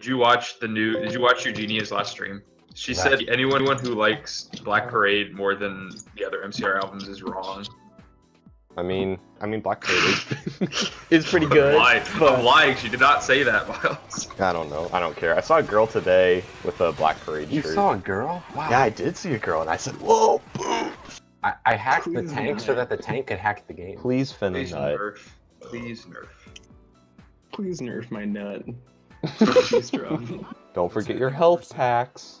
Did you watch the new? Did you watch Eugenia's last stream? She That- said anyone who likes Black Parade more than the other MCR albums is wrong. I mean, I mean, Black Parade is, is pretty good. I'm lying. but- I'm lying. She did not say that, Miles. I don't know. I don't care. I saw a girl today with a Black Parade You shirt. saw a girl? Wow. Yeah, I did see a girl, and I said, "Whoa, boom!" I, I hacked the tank not. so that the tank could hack the game. Please, Finn Please nerf. Please nerf. Please nerf my nut. Please drop. Don't forget your health packs.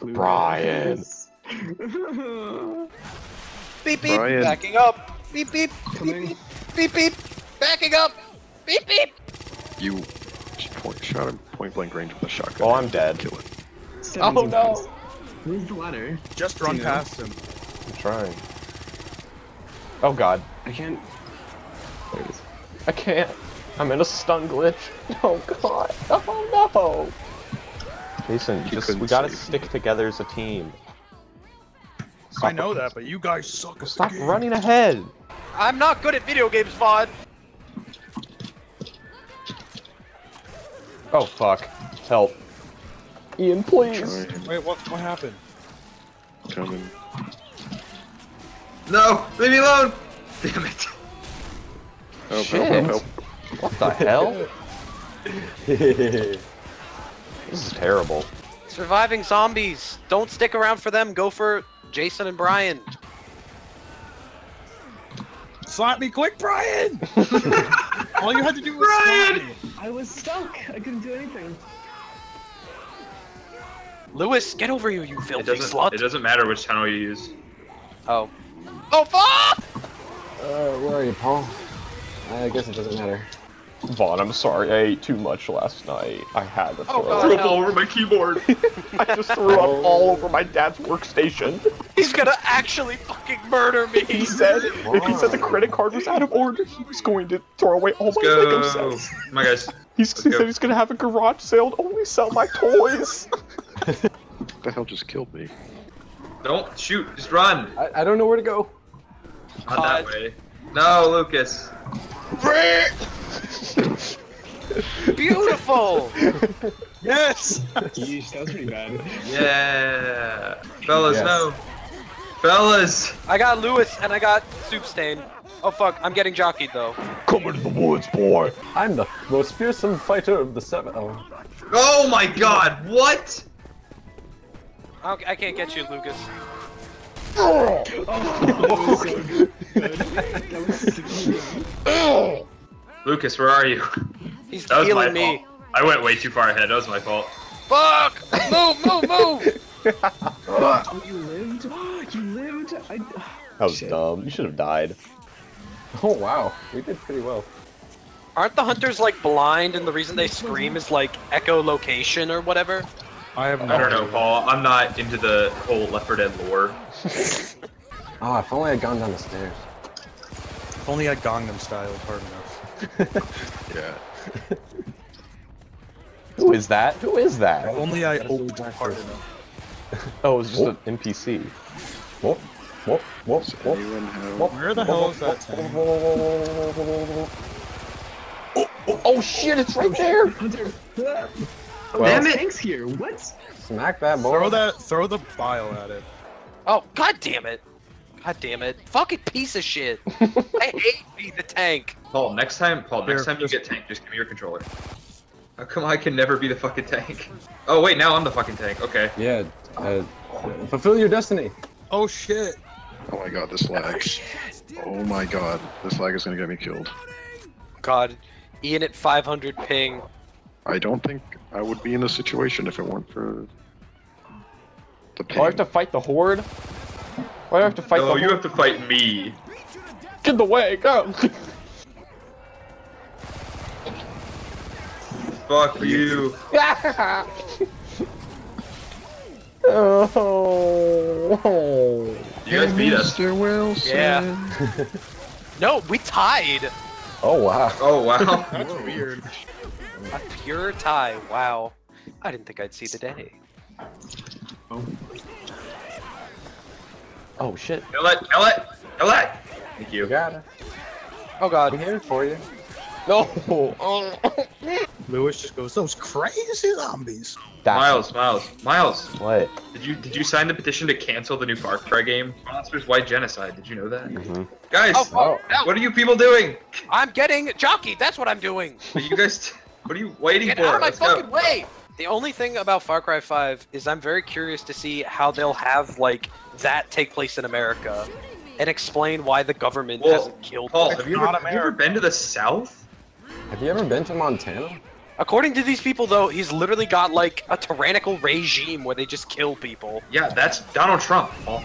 Brian. Beep beep. Brian. Backing up. Beep beep. Coming. Beep beep. Backing up. Beep beep. You point, shot him point blank range with a shotgun. Oh, I'm dead. Kill it. Oh, Seventeen Oh, no. times. Move the ladder. Just run past him. I'm trying. Oh God, I can't. There it is. I can't. I'm in a stun glitch. Oh God. Oh no. Jason, You just we gotta save stick together as a team. I know that, but you guys suck at Stop the game. running ahead. I'm not good at video games, Vaughn. Oh fuck. Help. Ian, please. Wait, what? What happened? coming. No, leave me alone. Damn it. Help, Shit. help, help, help. What the hell? This is terrible. Surviving zombies. Don't stick around for them. Go for Jason and Brian. Slap me quick, Brian! All you had to do was Brian! slap me. I was stuck. I couldn't do anything. Lewis, get over here, you It filthy doesn't. slut. It doesn't matter which channel you use. Oh. Oh, fuck! Uh, where are you, Paul? I guess it doesn't matter. Vaughn, I'm sorry. I ate too much last night. I had to Oh, throw God. Up. up all over my keyboard. I just threw up oh. all over my dad's workstation. He's gonna actually fucking murder me. He said if he said the credit card was out of order, he was going to throw away all my Let's Lego go. sets. My guys. He's, he go. said he's gonna have a garage sale to only sell my toys. The hell just killed me? Don't shoot. Just run. I, I don't know where to go. Not that way. No, Lucas. Beautiful. Yes! Yeesh, that was pretty bad. Yeah. Fellas, Yes. no. Fellas. I got Lewis and I got Soup Stain. Oh fuck, I'm getting jockeyed though. Come into the woods, boy. I'm the most fearsome fighter of the seven. Oh. Oh my god, what? I I can't get you, Lucas. Oh, that was so good. That was so good. Lucas, where are you? He's That was my me. fault. I went way too far ahead. That was my fault. Fuck! Move, move, move! Oh, you lived? You lived? I... That was Shit. dumb. You should have died. Oh wow, we did pretty well. Aren't the hunters like blind and the reason they scream is like echolocation or whatever? I have no I don't know. Paul. I'm not into the whole Left 4 Dead lore. Oh, if only I'd gone down the stairs. If only I Gangnam style hard enough. Yeah. Who is that? Who is that? If only I That's oped hard first. enough. Oh, it was just Whoop. an NPC. Whoop, whoop, whoop, whoop. whoop, Where the hell is that tank? Oh, oh shit! It's right there. Hunter. Oh, Well- damn it. Tank's here. What? Smack that boy. Throw that, throw the bile at it. Oh, god damn it! God damn it! Fucking piece of shit! I hate being the tank. Paul, next time, Paul, next Here, time you just- get tank, just give me your controller. How come I can never be the fucking tank? Oh wait, now I'm the fucking tank. Okay. Yeah, uh, fulfill your destiny. Oh shit! Oh my god, this lag. Oh my god, this lag is gonna get me killed. God, Ian at 500 ping. I don't think I would be in this situation if it weren't for the Do I have to fight the horde? Why do I have to fight No, the you have to fight me. Get in the way, go! Fuck you. oh. You guys beat us. Mr. Wilson. Yeah. No, we tied. Oh wow. Oh wow. That's weird. A pure tie. Wow. I didn't think I'd see the day. Oh shit. kill it, kill it, kill it. Thank You you. got it. Oh I'm god. here for you. No. Oh. Lewis just goes, those crazy zombies. That's Miles, Miles, Miles. What? Did you did you sign the petition to cancel the new Far Cry game? Monsters White Genocide. Did you know that? Mhm. Guys, Oh, fuck. No, what are you people doing? I'm getting jockeyed. That's what I'm doing. Are you guys? What are you waiting Get for? out of my Let's go. fucking way! The only thing about Far Cry 5 is I'm very curious to see how they'll have like that take place in America and explain why the government Well, hasn't killed Paul, them. have you, ever, have you ever been to the South? Have you ever been to Montana? According to these people though, he's literally got like a tyrannical regime where they just kill people. Yeah, that's Donald Trump. Paul.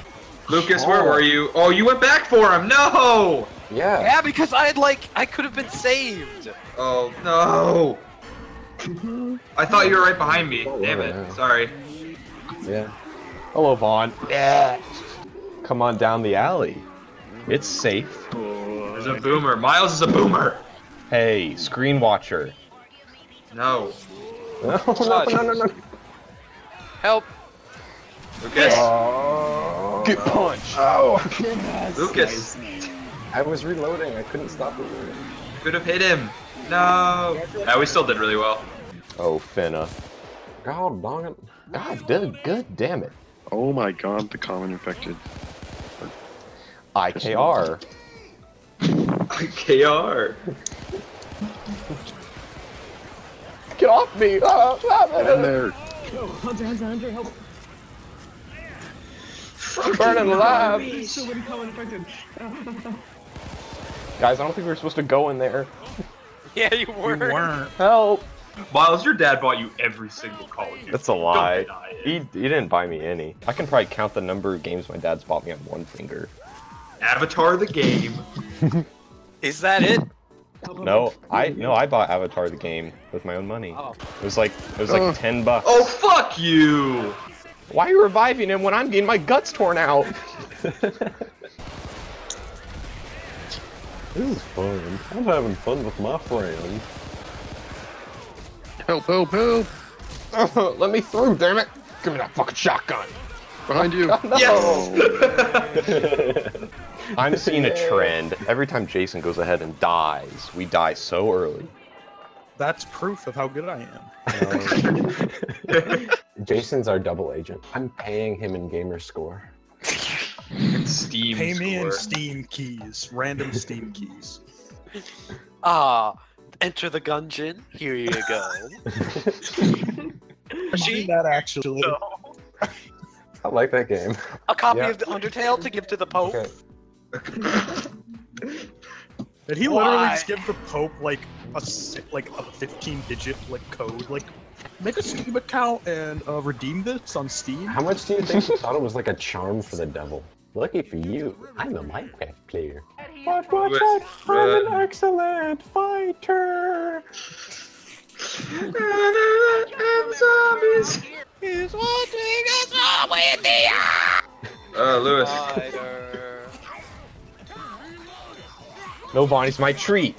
Lucas, where were you? Oh, you went back for him. No. Yeah. Yeah, because I had like I could have been saved. Oh no. I thought you were right behind me. Oh, Damn yeah. it. Sorry. Yeah. Hello, Vaughn. Yeah. Come on down the alley. It's safe. There's a boomer. Miles is a boomer. Hey, screen watcher. No. No, no, no, no, no. Help! Lucas. Oh. Get punched. Oh. Lucas. I was reloading. I couldn't stop reloading. Could have hit him. No. Yeah, we still did really well. Oh, Finna. God dang it. God, good, good, damn it. Oh my god, the common infected. IKR. IKR. Get off me! Ah, In there. Yo, Hunter, Hunter, Hunter, help! Burning alive! There's common infected. Guys, I don't think we were supposed to go in there. Yeah, you We were. weren't. Help! Miles, your dad bought you every single Call of Duty. That's a lie. Don't deny it. He, he didn't buy me any. I can probably count the number of games my dad's bought me on one finger. Avatar the game. Is that it? No, I no, I bought Avatar the game with my own money. Oh. It was like it was like Ugh. ten bucks. Oh fuck you! Why are you reviving him when I'm getting my guts torn out? This is fun. I'm having fun with my friends. Help, help, help! Let me through, damn it! Give me that fucking shotgun. Behind you. Yes. I'm seeing a trend. Every time Jason goes ahead and dies, we die so early. That's proof of how good I am. Jason's our double agent. I'm paying him in gamer score. Steam Pay me in. Steam keys, random Steam keys. Ah, enter the gungeon. Here you go. I need that actually. I like that game. A copy Yeah. of the Undertale to give to the Pope. Okay. Did he literally just give the Pope like a like a 15 digit like code like make a Steam account and uh, redeem this on Steam? How much do you think he thought it was like a charm for the devil? Lucky for you, I'm a Minecraft player. Watch, watch out! I'm an excellent fighter! And zombies. Is watching us all with the Uh, Lewis. spider. No, Bonnie's my treat.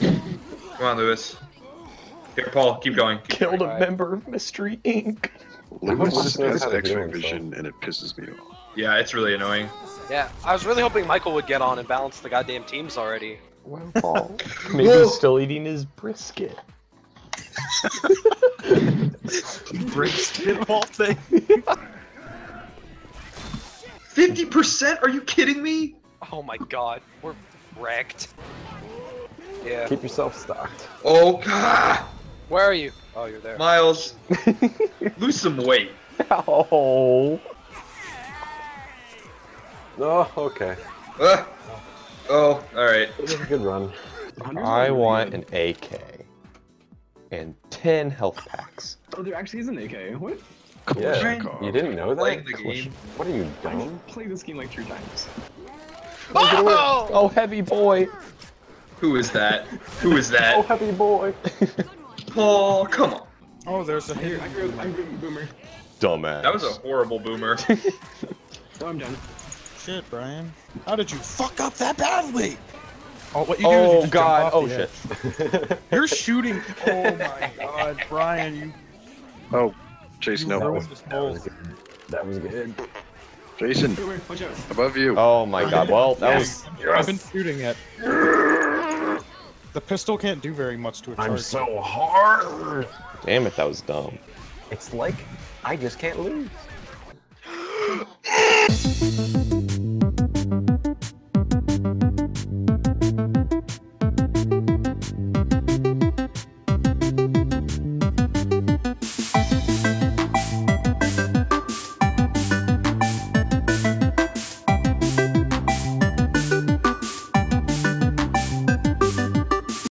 Come on, Lewis. Here, Paul, keep going. Keep Killed going. a member of Mystery Inc. Lewis Lewis has how X-ray heal himself. vision and it pisses me off. Yeah, it's really annoying. Yeah, I was really hoping Michael would get on and balance the goddamn teams already. Well, Paul. Maybe he's still eating his brisket. Brisket of all things. 50%? Are you kidding me? Oh my god, we're wrecked. Yeah. Keep yourself stocked. Oh, God. Where are you? Oh, you're there. Miles, lose some weight. Oh. Oh, okay. Uh, oh, alright. It was a good run. I want an AK and 10 health packs. Oh, there actually is an AK. What? Yeah, you didn't know that? Playing the game. What are you, I dumb? played this game like three times. Oh! Oh, heavy boy. Who is that? Who is that? Oh, heavy boy! oh, come on. Oh, there's a Here, I grew, I grew boomer. Dumbass. That was a horrible boomer. Oh, I'm done. Shit, Brian. How did you fuck up that badly? Oh, what you do is you Oh just god. jump Oh off the shit. You're shooting. Oh my god, Brian, you Oh, Jason, you no. ruined us That was good. That was good. Jason, Boomer, watch out. above you. Oh my god. Well, that was I've been shooting it. The pistol can't do very much to a charge. I'm so hard. Damn it, that was dumb. It's like I just can't lose.